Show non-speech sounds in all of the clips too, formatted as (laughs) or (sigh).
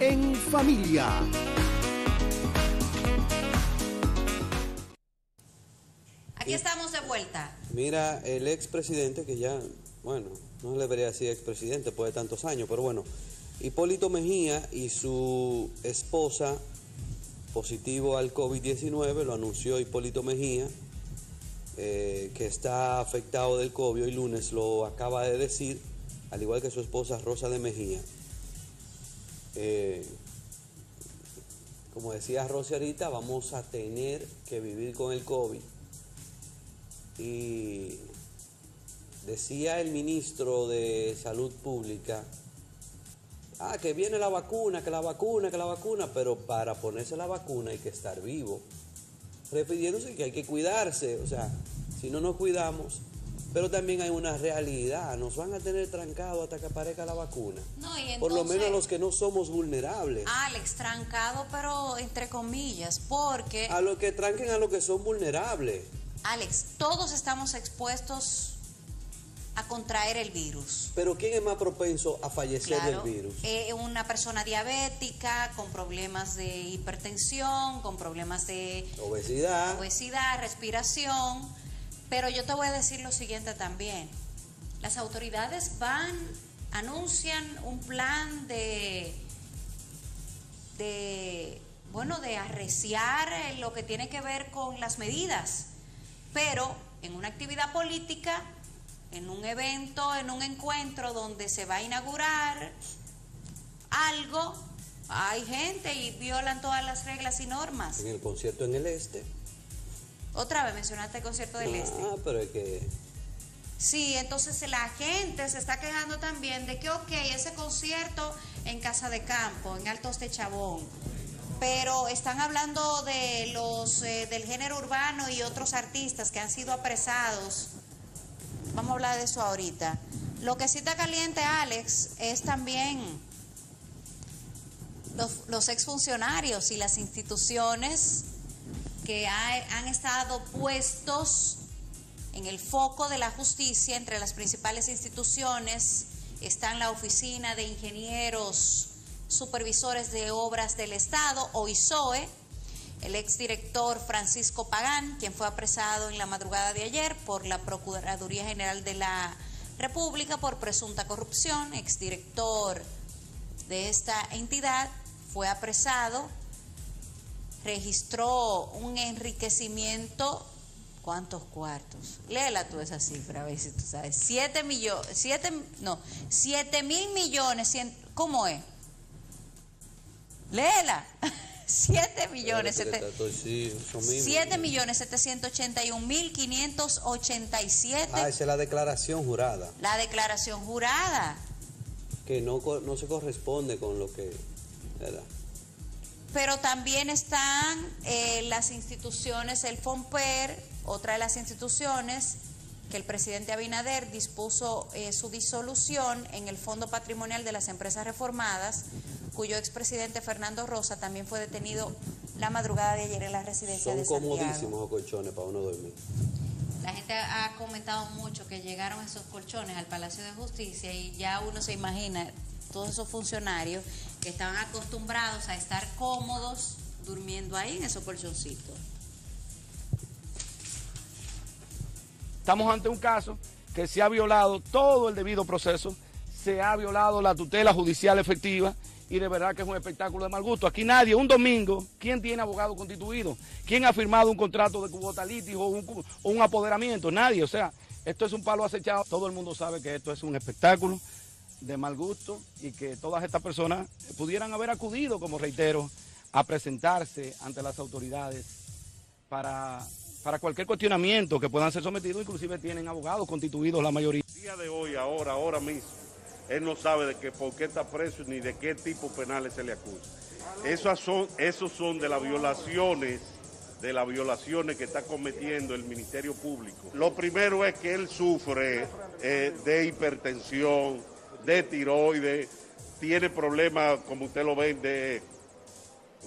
en familia. Aquí estamos de vuelta. Mira, el expresidente que ya, bueno, no le debería decir expresidente después de tantos años, pero bueno, Hipólito Mejía y su esposa positivo al COVID-19, lo anunció Hipólito Mejía, eh, que está afectado del COVID, y lunes lo acaba de decir, al igual que su esposa Rosa de Mejía. Eh, como decía Rosa ahorita, vamos a tener que vivir con el COVID. Y decía el ministro de Salud Pública, ah, que viene la vacuna, que la vacuna, que la vacuna, pero para ponerse la vacuna hay que estar vivo, refiriéndose que hay que cuidarse, o sea, si no nos cuidamos, pero también hay una realidad, nos van a tener trancado hasta que aparezca la vacuna. No, y Por lo entonces- menos los que no somos vulnerables. Alex, trancado, pero entre comillas, porque, A los que tranquen a los que son vulnerables. Alex, todos estamos expuestos a contraer el virus. Pero ¿quién es más propenso a fallecer Claro, del virus? eh, una persona diabética con problemas de hipertensión, con problemas de Obesidad. obesidad, respiración. Pero yo te voy a decir lo siguiente también. Las autoridades van, anuncian un plan de, de bueno, de arreciar lo que tiene que ver con las medidas. Pero en una actividad política, en un evento, en un encuentro donde se va a inaugurar algo, hay gente y violan todas las reglas y normas. En el concierto en el este. Otra vez mencionaste el concierto del Este. Ah, pero es que Sí, entonces la gente se está quejando también de que, ok, ese concierto en Casa de Campo, en Altos de Chabón, pero están hablando de los eh, del género urbano y otros artistas que han sido apresados. Vamos a hablar de eso ahorita. Lo que sí está caliente, Alex, es también los, los exfuncionarios y las instituciones que ha- han estado puestos en el foco de la justicia entre las principales instituciones. Están la Oficina de Ingenieros Supervisores de Obras del Estado, o ISOE, el exdirector Francisco Pagán, quien fue apresado en la madrugada de ayer por la Procuraduría General de la República por presunta corrupción, exdirector de esta entidad, fue apresado registró un enriquecimiento. ¿Cuántos cuartos? Léela tú esa cifra, a ver si tú sabes. Siete millones, siete, no, siete mil millones, cien, ¿cómo es? Léela. (laughs) Siete millones, Espérate que sete- está- estoy- sí, eso mismo. siete millones setecientos ochenta y un mil quinientos ochenta y siete. Ah, esa es la declaración jurada, La declaración jurada. que no, no se corresponde con lo que... ¿verdad? Pero también están eh, las instituciones, el FOMPER, otra de las instituciones que el presidente Abinader dispuso eh, su disolución en el Fondo Patrimonial de las Empresas Reformadas, cuyo expresidente Fernando Rosa también fue detenido la madrugada de ayer en la residencia Son de Santiago. comodísimos los colchones para uno dormir. La gente ha comentado mucho que llegaron esos colchones al Palacio de Justicia y ya uno se imagina todos esos funcionarios que estaban acostumbrados a estar cómodos durmiendo ahí en esos colchoncitos. Estamos ante un caso que se ha violado todo el debido proceso, se ha violado la tutela judicial efectiva y de verdad que es un espectáculo de mal gusto. Aquí nadie, un domingo, ¿quién tiene abogado constituido? ¿Quién ha firmado un contrato de cubota o un apoderamiento? Nadie, o sea, esto es un palo acechado. Todo el mundo sabe que esto es un espectáculo de mal gusto y que todas estas personas pudieran haber acudido, como reitero, a presentarse ante las autoridades para, para cualquier cuestionamiento que puedan ser sometidos, inclusive tienen abogados constituidos la mayoría. día de hoy, ahora, ahora mismo, él no sabe de qué, por qué está preso ni de qué tipo penales se le acusa. Esas son, esos son de las violaciones, de las violaciones que está cometiendo el Ministerio Público. Lo primero es que él sufre eh, de hipertensión, de tiroides, tiene problemas, como usted lo ve, de,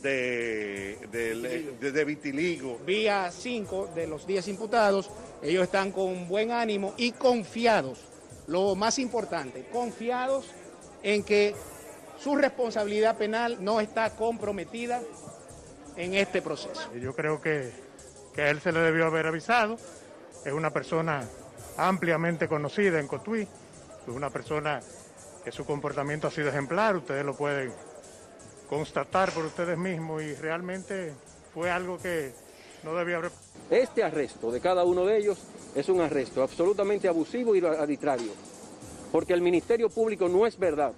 de, de- de- de vitiligo. Vía 5 de los 10 imputados, ellos están con buen ánimo y confiados, lo más importante, confiados en que su responsabilidad penal no está comprometida en este proceso. Yo creo que, que a él se le debió haber avisado. Es una persona ampliamente conocida en Cotuí, es una persona que su comportamiento ha sido ejemplar, ustedes lo pueden constatar por ustedes mismos y realmente fue algo que no debía haber. Este arresto de cada uno de ellos es un arresto absolutamente abusivo y arbitrario, porque el Ministerio Público no es verdad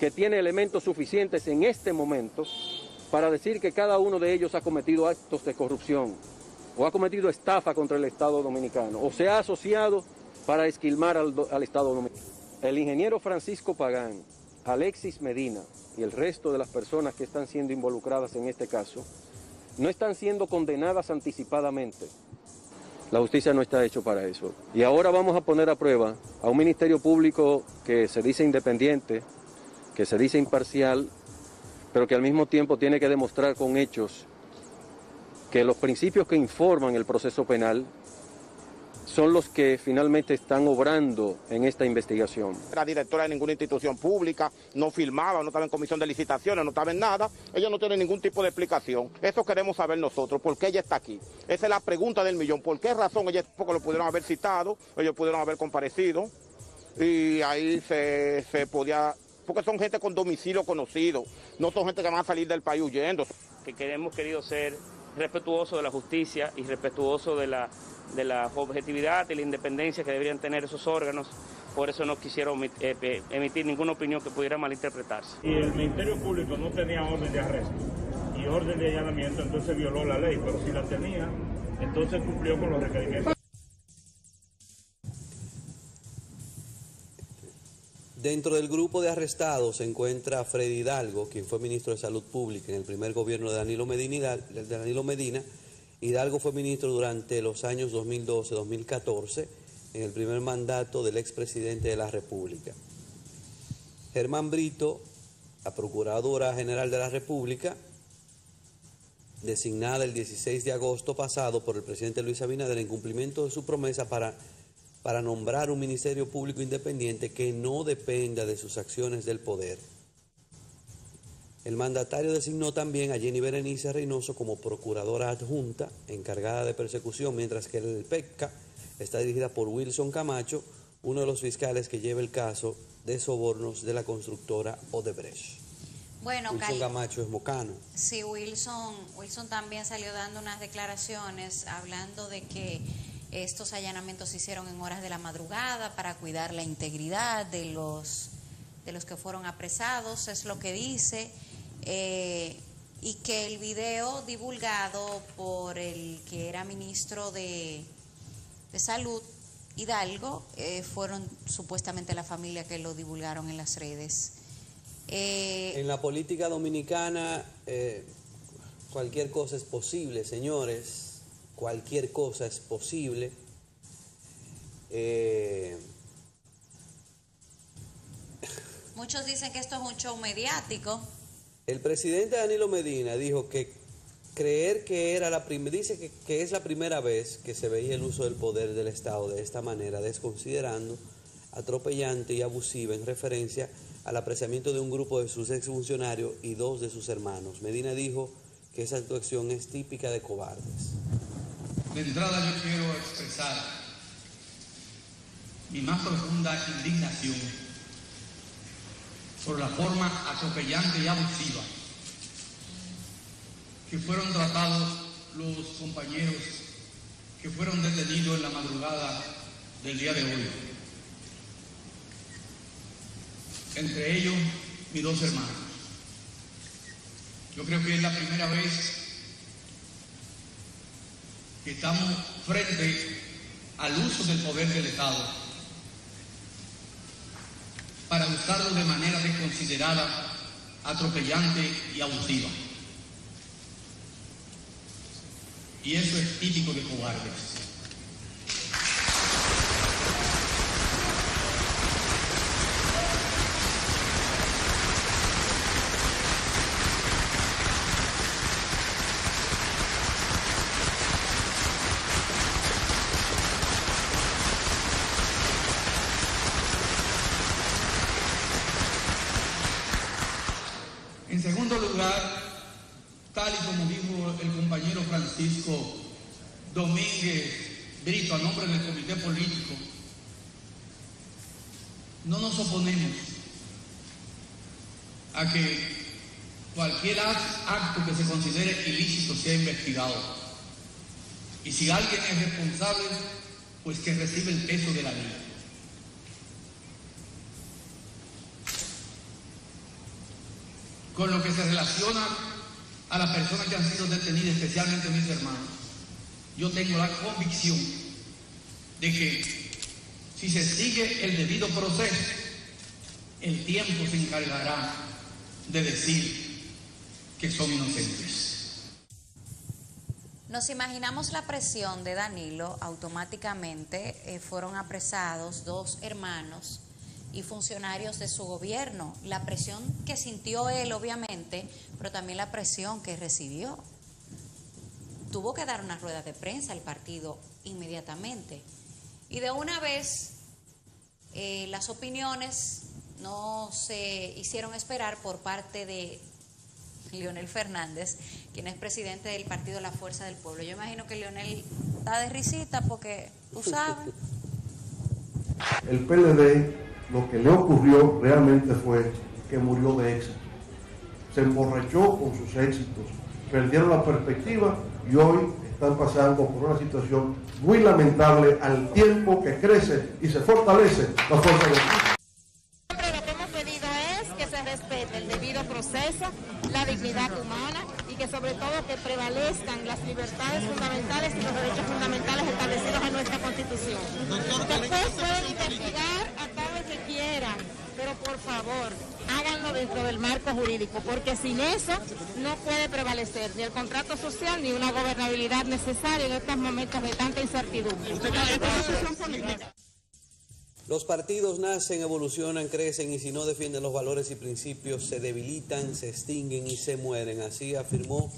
que tiene elementos suficientes en este momento para decir que cada uno de ellos ha cometido actos de corrupción o ha cometido estafa contra el Estado dominicano o se ha asociado para esquilmar al, Estado dominicano. El ingeniero Francisco Pagán, Alexis Medina y el resto de las personas que están siendo involucradas en este caso no están siendo condenadas anticipadamente. La justicia no está hecho para eso. Y ahora vamos a poner a prueba a un ministerio público que se dice independiente, que se dice imparcial, pero que al mismo tiempo tiene que demostrar con hechos que los principios que informan el proceso penal son los que finalmente están obrando en esta investigación. Era directora de ninguna institución pública, no filmaba, no estaba en comisión de licitaciones, no estaba en nada. Ella no tiene ningún tipo de explicación. Eso queremos saber nosotros, ¿por qué ella está aquí? Esa es la pregunta del millón. ¿Por qué razón ella, porque lo pudieron haber citado, ellos pudieron haber comparecido y ahí se, se podía porque son gente con domicilio conocido, no son gente que van a salir del país huyendo. Que hemos querido ser respetuosos de la justicia y respetuosos de la, de la objetividad y la independencia que deberían tener esos órganos. Por eso no quisieron emitir ninguna opinión que pudiera malinterpretarse. Y el Ministerio Público no tenía orden de arresto y orden de allanamiento, entonces violó la ley, pero si la tenía, entonces cumplió con los requerimientos. Dentro del grupo de arrestados se encuentra Freddy Hidalgo, quien fue ministro de Salud Pública en el primer gobierno de Danilo Medina. De Danilo Medina. Hidalgo fue ministro durante los años 2012-2014 en el primer mandato del expresidente de la República. Germán Brito, la Procuradora General de la República, designada el 16 de agosto pasado por el presidente Luis Abinader en cumplimiento de su promesa para para nombrar un ministerio público independiente que no dependa de sus acciones del poder. El mandatario designó también a Jenny Berenice Reynoso como procuradora adjunta encargada de persecución, mientras que el PECCA está dirigida por Wilson Camacho, uno de los fiscales que lleva el caso de sobornos de la constructora Odebrecht. Bueno, Wilson Camacho es mocano. Sí, Wilson, Wilson también salió dando unas declaraciones hablando de que estos allanamientos se hicieron en horas de la madrugada para cuidar la integridad de los, de los que fueron apresados, es lo que dice, eh, y que el video divulgado por el que era ministro de, de Salud, Hidalgo, eh, fueron supuestamente la familia que lo divulgaron en las redes. Eh, en la política dominicana cualquier cosa es posible, señores cualquier cosa es posible. Eh, Muchos dicen que esto es un show mediático. El presidente Danilo Medina dijo que creer que era la primera, dice que, es la primera vez que se veía el uso del poder del Estado de esta manera, desconsiderando, atropellante y abusiva en referencia al apreciamiento de un grupo de sus exfuncionarios y dos de sus hermanos. Medina dijo que esa actuación es típica de cobardes. De entrada yo quiero expresar mi más profunda indignación por la forma atropellante y abusiva que fueron tratados los compañeros que fueron detenidos en la madrugada del día de hoy. Entre ellos, mis dos hermanos. Yo creo que es la primera vez que estamos frente al uso del poder del Estado para usarlo de manera desconsiderada, atropellante y abusiva. Y eso es típico de cobardes. A nombre del comité político, no nos oponemos a que cualquier acto que se considere ilícito sea investigado. Y si alguien es responsable, pues que recibe el peso de la ley. Con lo que se relaciona a las personas que han sido detenidas, especialmente mis hermanos, yo tengo la convicción de que si se sigue el debido proceso, el tiempo se encargará de decir que son inocentes. Nos imaginamos la presión de Danilo, automáticamente eh, fueron apresados dos hermanos y funcionarios de su gobierno. La presión que sintió él, obviamente, pero también la presión que recibió. Tuvo que dar una rueda de prensa al partido inmediatamente. Y de una vez eh, las opiniones no se hicieron esperar por parte de Leonel Fernández, quien es presidente del partido La Fuerza del Pueblo. Yo imagino que Leonel está de risita porque, tú sabes. El PLD lo que le ocurrió realmente fue que murió de éxito. Se emborrachó con sus éxitos, perdieron la perspectiva y hoy están pasando por una situación muy lamentable al tiempo que crece y se fortalece la fuerza Siempre lo que hemos pedido es que se respete el debido proceso, la dignidad humana y que sobre todo que prevalezcan las libertades fundamentales y los derechos fundamentales establecidos en nuestra Constitución. Después pueden investigar a todo el que quieran, pero por favor, háganlo dentro del marco jurídico, porque sin eso no puede prevalecer ni el contrato social ni una gobernabilidad necesaria en estos momentos de tanta incertidumbre. Los partidos nacen, evolucionan, crecen y si no defienden los valores y principios se debilitan, se extinguen y se mueren. Así afirmó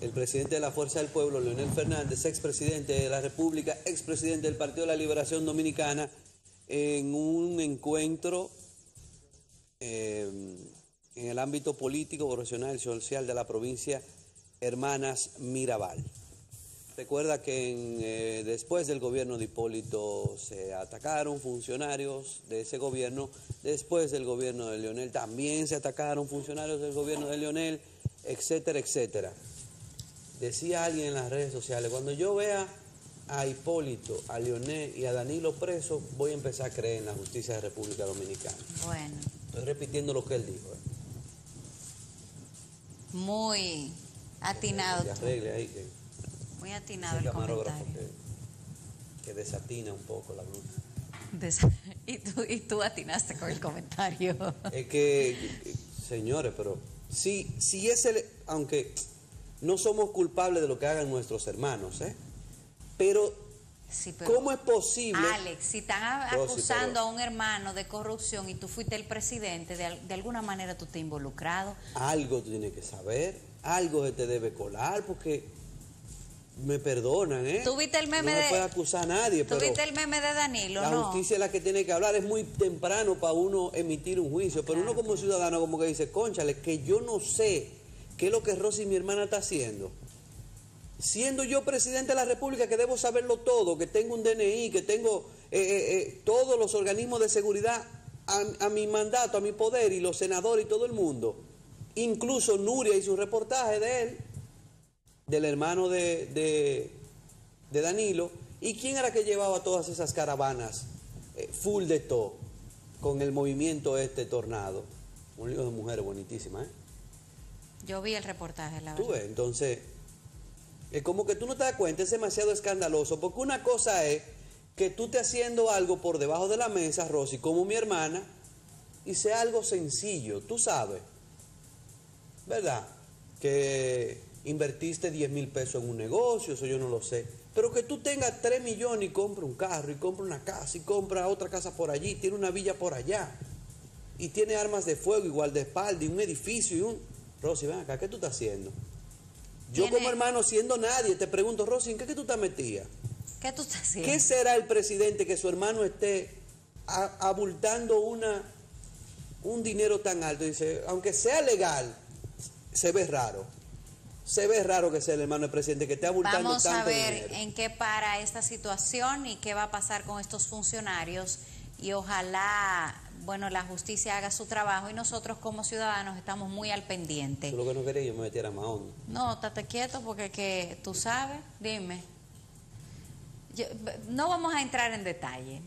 el presidente de la Fuerza del Pueblo, Leonel Fernández, expresidente de la República, expresidente del Partido de la Liberación Dominicana, en un encuentro eh, en el ámbito político, profesional y social de la provincia Hermanas Mirabal. Recuerda que en, eh, después del gobierno de Hipólito se atacaron funcionarios de ese gobierno, después del gobierno de Leonel también se atacaron funcionarios del gobierno de Leonel, etcétera, etcétera. Decía alguien en las redes sociales, cuando yo vea a Hipólito, a Leonel y a Danilo presos, voy a empezar a creer en la justicia de República Dominicana. Bueno, Estoy repitiendo lo que él dijo. ¿eh? Muy atinado. Que arregle ahí, que Muy atinado el comentario. que, que desatina un poco la. Des- (laughs) Y tú, y tú atinaste con el comentario. (laughs) Es que, que- señores, pero si, si es el, aunque no somos culpables de lo que hagan nuestros hermanos, ¿eh? Pero, Sí, pero- ¿cómo es posible? Alex, si están No, sí, acusando a un hermano de corrupción y tú fuiste el presidente, de, de alguna manera tú te involucrado. Algo tú tienes que saber, algo se te debe colar, porque me perdonan, ¿eh? ¿Tú viste el meme no de- puede acusar a nadie, ¿Tú pero el meme de Danilo? la no. justicia es la que tiene que hablar. Es muy temprano para uno emitir un juicio, pero uno como ciudadano como que dice, conchale, que yo no sé qué es lo que Rosy, mi hermana, está haciendo. Siendo yo presidente de la República, que debo saberlo todo, que tengo un DNI, que tengo eh, eh, eh, todos los organismos de seguridad a, a mi mandato, a mi poder, y los senadores y todo el mundo. Incluso Nuria hizo un reportaje de él, del hermano de, de, de Danilo. ¿Y quién era que llevaba todas esas caravanas eh, full de todo con el movimiento este tornado? Un lío de mujeres bonitísimas, ¿eh? Yo vi el reportaje, la Tú verdad. ves, entonces, es como que tú no te das cuenta, es demasiado escandaloso, porque una cosa es que tú estés haciendo algo por debajo de la mesa, Rosy, como mi hermana, y sea algo sencillo, tú sabes, ¿verdad? Que invertiste 10 mil pesos en un negocio, eso yo no lo sé, pero que tú tengas 3 millones y compra un carro, y compra una casa, y compra otra casa por allí, tiene una villa por allá, y tiene armas de fuego igual de espalda, y un edificio, y un... Rosy, ven acá, ¿qué tú estás haciendo? Yo como hermano, siendo nadie, te pregunto, Rosy, ¿en qué que tú estás metida? ¿Qué tú estás haciendo? ¿Qué será el presidente que su hermano esté a- abultando una, un dinero tan alto? Dice, aunque sea legal, se ve raro. Se ve raro que sea el hermano del presidente que esté abultando Vamos a tanto ver dinero. en qué para esta situación y qué va a pasar con estos funcionarios y ojalá, bueno, la justicia haga su trabajo y nosotros como ciudadanos estamos muy al pendiente. Es lo que no quería, yo me metiera más hondo. No, estate quieto porque que tú sabes, dime. Yo- no vamos a entrar en detalle.